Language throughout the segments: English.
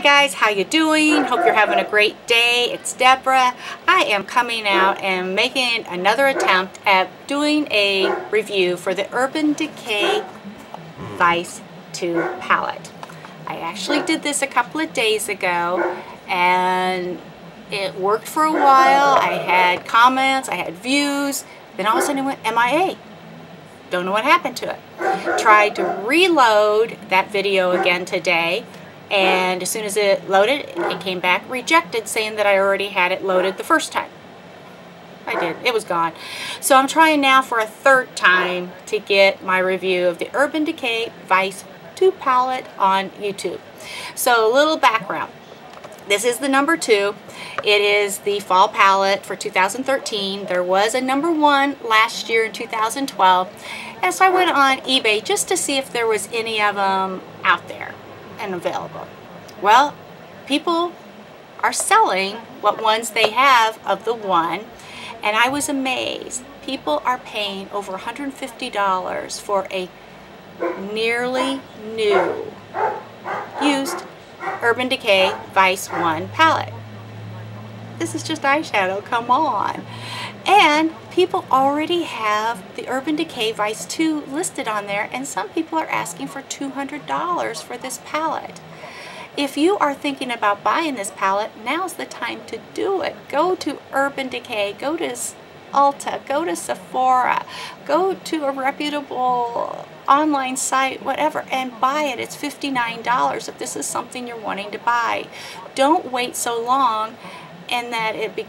Hi guys, how you doing? Hope you're having a great day. It's Deborah. I am coming out and making another attempt at doing a review for the Urban Decay Vice 2 palette. I actually did this a couple of days ago and it worked for a while. I had comments, I had views, then all of a sudden it went MIA. Don't know what happened to it. Tried to reload that video again today and as soon as it loaded it came back rejected saying that I already had it loaded the first time. I did. It was gone. So I'm trying now for a third time to get my review of the Urban Decay Vice 2 palette on YouTube. So a little background. This is the number two. It is the fall palette for 2013. There was a number one last year in 2012. And so I went on eBay just to see if there was any of them out there and available. Well, people are selling what ones they have of the one and I was amazed. People are paying over $150 for a nearly new used Urban Decay Vice 1 palette. This is just eyeshadow, come on. And people already have the Urban Decay Vice 2 listed on there and some people are asking for $200 for this palette. If you are thinking about buying this palette, now's the time to do it. Go to Urban Decay, go to Ulta, go to Sephora, go to a reputable online site, whatever, and buy it. It's $59 if this is something you're wanting to buy. Don't wait so long and that it be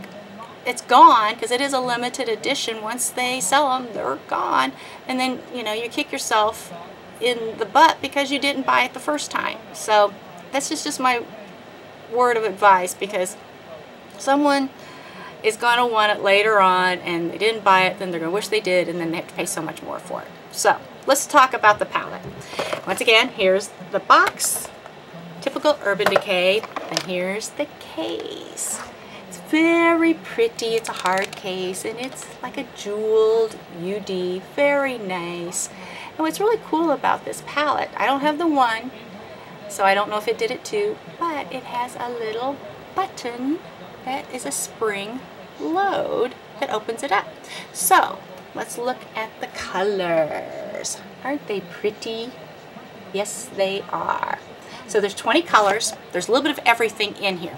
it's gone because it is a limited edition. Once they sell them, they're gone. And then, you know, you kick yourself in the butt because you didn't buy it the first time. So that's just, just my word of advice because someone is going to want it later on and they didn't buy it, then they're going to wish they did, and then they have to pay so much more for it. So let's talk about the palette. Once again, here's the box, typical Urban Decay, and here's the case. It's very pretty. It's a hard case, and it's like a jeweled UD. Very nice. And what's really cool about this palette, I don't have the one, so I don't know if it did it too, but it has a little button that is a spring load that opens it up. So let's look at the colors. Aren't they pretty? Yes, they are. So there's 20 colors. There's a little bit of everything in here.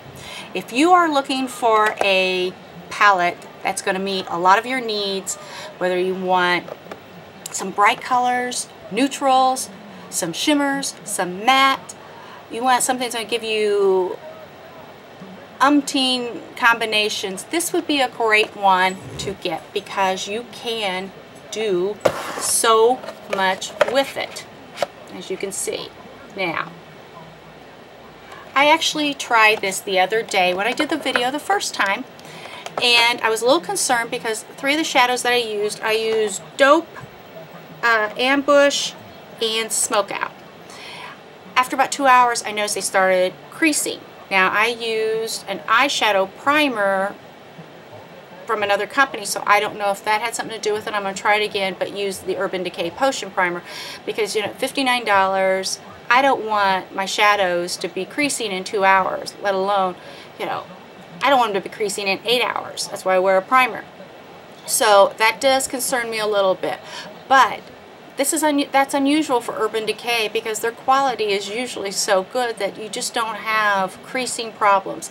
If you are looking for a palette that's going to meet a lot of your needs, whether you want some bright colors, neutrals, some shimmers, some matte, you want something that's going to give you umpteen combinations, this would be a great one to get because you can do so much with it, as you can see. Now, I actually tried this the other day when I did the video the first time, and I was a little concerned because three of the shadows that I used, I used Dope, uh, Ambush, and Smokeout. After about two hours, I noticed they started creasing. Now I used an eyeshadow primer from another company, so I don't know if that had something to do with it. I'm going to try it again, but use the Urban Decay Potion Primer because, you know, $59, I don't want my shadows to be creasing in two hours, let alone, you know, I don't want them to be creasing in eight hours. That's why I wear a primer. So that does concern me a little bit. But this is un that's unusual for Urban Decay because their quality is usually so good that you just don't have creasing problems.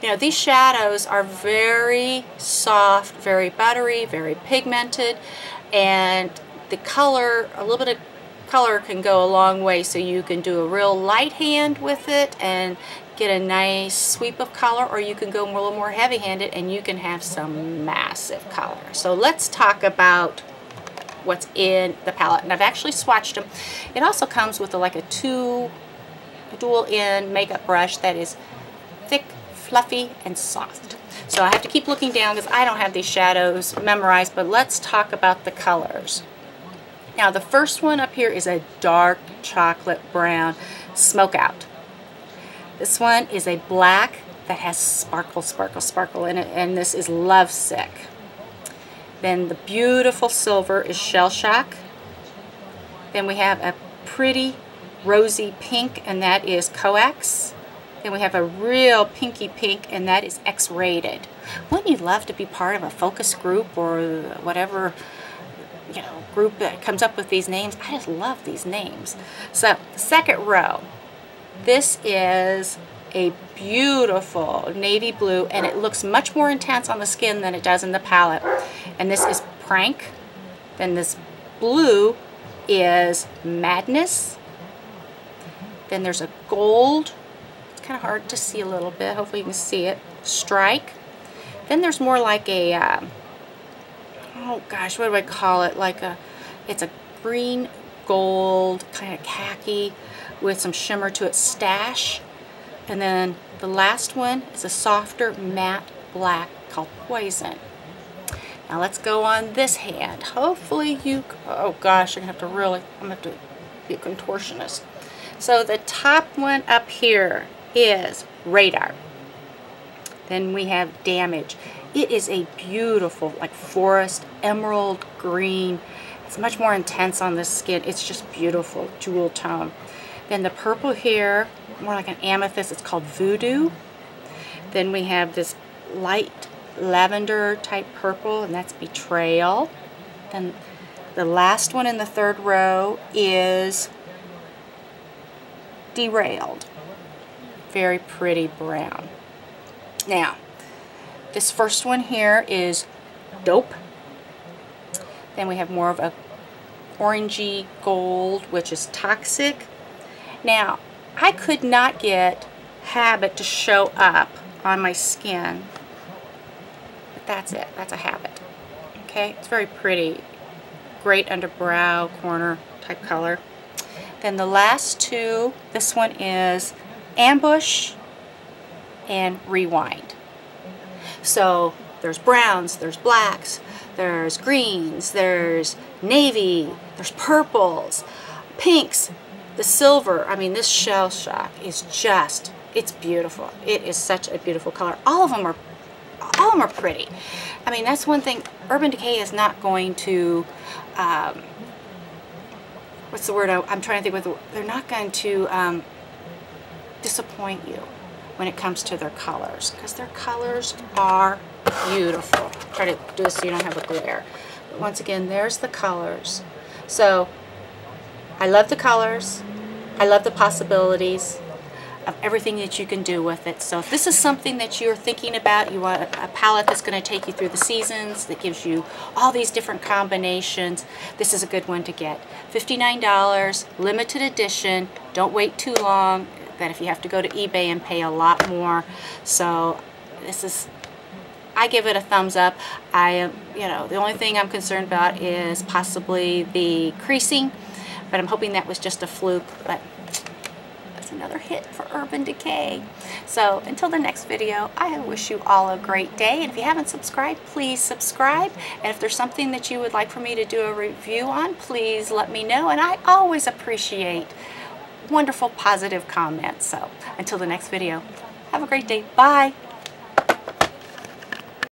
You know, these shadows are very soft, very buttery, very pigmented, and the color, a little bit of color can go a long way so you can do a real light hand with it and get a nice sweep of color or you can go a little more heavy-handed and you can have some massive color. So let's talk about what's in the palette. And I've actually swatched them. It also comes with a, like a two dual end makeup brush that is thick, fluffy, and soft. So I have to keep looking down because I don't have these shadows memorized, but let's talk about the colors. Now the first one up here is a dark chocolate brown Smokeout. This one is a black that has sparkle, sparkle, sparkle in it, and this is Lovesick. Then the beautiful silver is Shellshock. Then we have a pretty rosy pink, and that is Coax. Then we have a real pinky pink, and that is X-rated. Wouldn't you love to be part of a focus group or whatever you know, group that comes up with these names? I just love these names. So, second row. This is a beautiful navy blue, and it looks much more intense on the skin than it does in the palette. And this is Prank. Then this blue is Madness. Then there's a gold. It's kind of hard to see a little bit. Hopefully you can see it. Strike. Then there's more like a, uh, oh gosh, what do I call it? Like a, it's a green gold, kind of khaki with some shimmer to it, Stash. And then the last one is a softer matte black called Poison. Now let's go on this hand. Hopefully you, oh gosh, I'm gonna have to really, I'm gonna have to be a contortionist. So the top one up here is Radar. Then we have Damage. It is a beautiful, like forest, emerald green. It's much more intense on the skin. It's just beautiful, jewel tone. Then the purple here, more like an amethyst, it's called Voodoo. Then we have this light lavender type purple, and that's Betrayal. Then the last one in the third row is Derailed. Very pretty brown. Now, this first one here is Dope. Then we have more of a orangey gold, which is Toxic. Now, I could not get Habit to show up on my skin But that's it. That's a habit. Okay, it's very pretty. Great under brow, corner type color. Then the last two, this one is Ambush and Rewind. So there's browns, there's blacks, there's greens, there's navy, there's purples, pinks, the silver. I mean, this Shellshock is just, it's beautiful. It is such a beautiful color. All of them are all of them are pretty. I mean, that's one thing. Urban Decay is not going to, um, what's the word I, am trying to think of? They're not going to um, disappoint you when it comes to their colors because their colors are beautiful. Try to do this so you don't have a glare. But once again, there's the colors. So I love the colors. I love the possibilities of everything that you can do with it. So if this is something that you're thinking about, you want a palette that's going to take you through the seasons, that gives you all these different combinations, this is a good one to get. $59, limited edition, don't wait too long, that if you have to go to eBay and pay a lot more. So this is, I give it a thumbs up. I am, you know, the only thing I'm concerned about is possibly the creasing, but I'm hoping that was just a fluke, but another hit for Urban Decay. So until the next video, I wish you all a great day. And if you haven't subscribed, please subscribe. And if there's something that you would like for me to do a review on, please let me know. And I always appreciate wonderful positive comments. So until the next video, have a great day. Bye.